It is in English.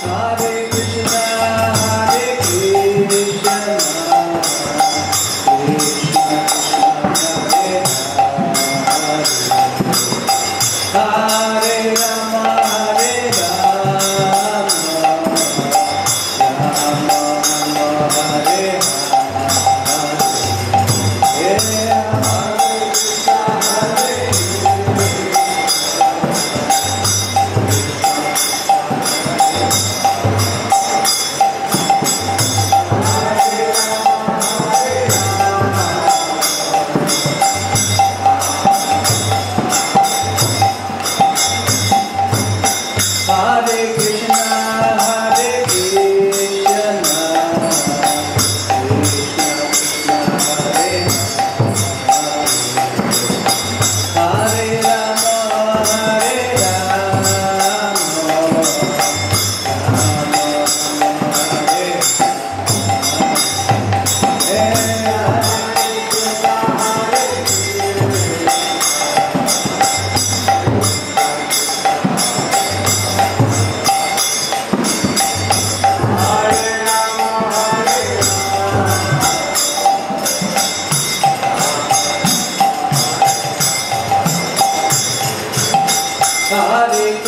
Hare Krishna, Hare Krishna.